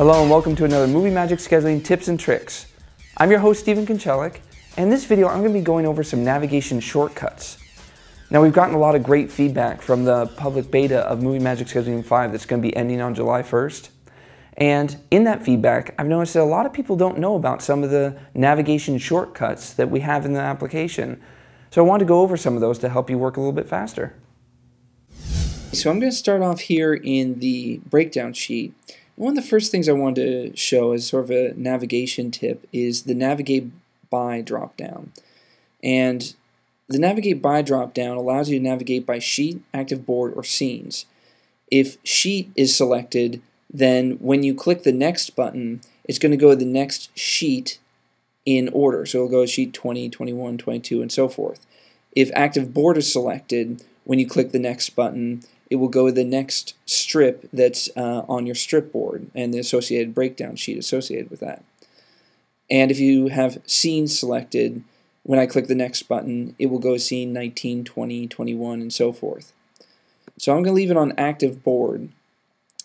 Hello and welcome to another Movie Magic Scheduling Tips and Tricks. I'm your host Stephen Koncelik, and in this video I'm going to be going over some navigation shortcuts. Now we've gotten a lot of great feedback from the public beta of Movie Magic Scheduling 5 that's going to be ending on July 1st. And in that feedback, I've noticed that a lot of people don't know about some of the navigation shortcuts that we have in the application. So I want to go over some of those to help you work a little bit faster. So I'm going to start off here in the breakdown sheet. One of the first things I wanted to show as sort of a navigation tip is the Navigate By dropdown. And the Navigate By dropdown allows you to navigate by sheet, active board, or scenes. If sheet is selected, then when you click the next button, it's going to go to the next sheet in order. So it'll go to sheet 20, 21, 22, and so forth. If active board is selected, when you click the next button, it will go to the next strip that's uh, on your strip board and the associated breakdown sheet associated with that. And if you have scenes selected, when I click the next button, it will go scene 19, 20, 21, and so forth. So I'm going to leave it on active board.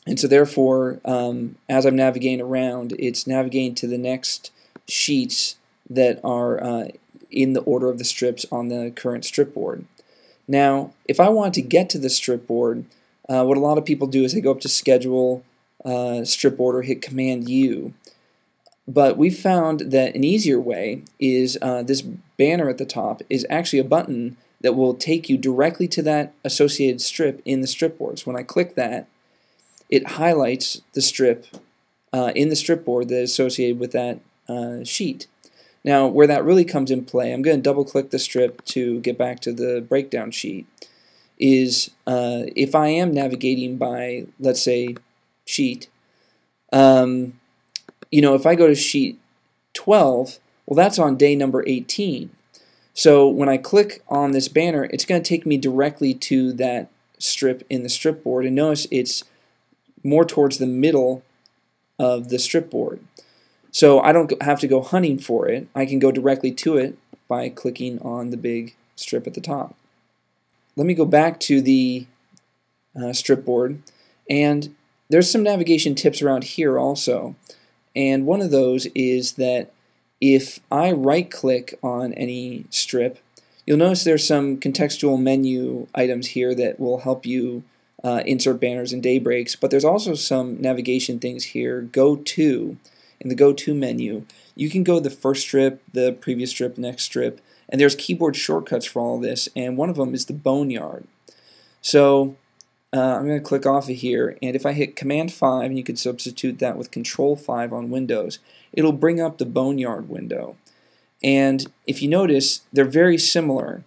And so therefore, um, as I'm navigating around, it's navigating to the next sheets that are uh, in the order of the strips on the current strip board. Now, if I want to get to the strip board, uh, what a lot of people do is they go up to Schedule, uh, Strip Order, hit Command U. But we found that an easier way is uh, this banner at the top is actually a button that will take you directly to that associated strip in the strip board. So when I click that, it highlights the strip uh, in the strip board that is associated with that uh, sheet. Now, where that really comes in play, I'm going to double click the strip to get back to the breakdown sheet, is uh, if I am navigating by, let's say, sheet, um, you know, if I go to sheet 12, well, that's on day number 18. So when I click on this banner, it's going to take me directly to that strip in the strip board. And notice it's more towards the middle of the strip board. So I don't have to go hunting for it. I can go directly to it by clicking on the big strip at the top. Let me go back to the uh, strip board and there's some navigation tips around here also. And one of those is that if I right click on any strip, you'll notice there's some contextual menu items here that will help you uh, insert banners and day breaks, but there's also some navigation things here. Go to in the Go To menu, you can go the first strip, the previous strip, next strip, and there's keyboard shortcuts for all this, and one of them is the Boneyard. So uh, I'm going to click off of here, and if I hit Command 5, and you can substitute that with Control 5 on Windows, it'll bring up the Boneyard window. And if you notice, they're very similar,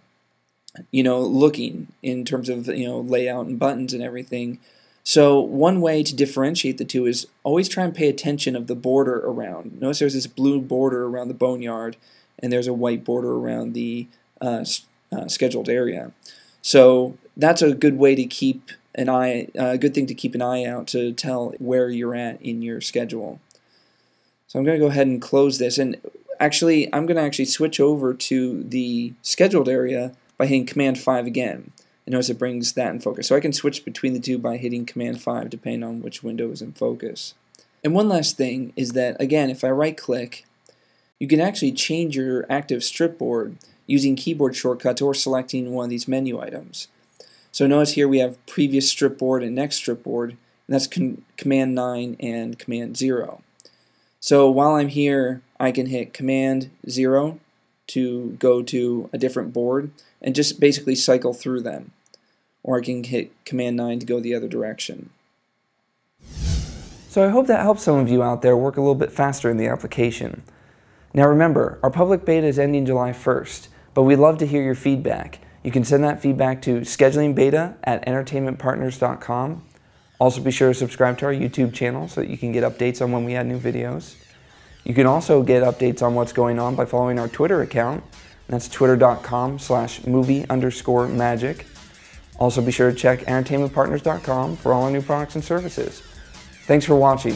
you know, looking in terms of, you know, layout and buttons and everything. So one way to differentiate the two is always try and pay attention of the border around. Notice there's this blue border around the boneyard, and there's a white border around the uh, uh, scheduled area. So that's a good way to keep an eye, a uh, good thing to keep an eye out to tell where you're at in your schedule. So I'm going to go ahead and close this, and actually I'm going to actually switch over to the scheduled area by hitting Command 5 again and notice it brings that in focus. So I can switch between the two by hitting Command 5 depending on which window is in focus. And one last thing is that, again, if I right click, you can actually change your active strip board using keyboard shortcuts or selecting one of these menu items. So notice here we have previous strip board and next strip board, and that's Command 9 and Command 0. So while I'm here, I can hit Command 0 to go to a different board and just basically cycle through them or I can hit Command 9 to go the other direction. So I hope that helps some of you out there work a little bit faster in the application. Now remember, our public beta is ending July 1st, but we'd love to hear your feedback. You can send that feedback to schedulingbeta at entertainmentpartners.com. Also be sure to subscribe to our YouTube channel so that you can get updates on when we add new videos. You can also get updates on what's going on by following our Twitter account. That's twitter.com slash movie underscore magic. Also be sure to check entertainmentpartners.com for all our new products and services. Thanks for watching.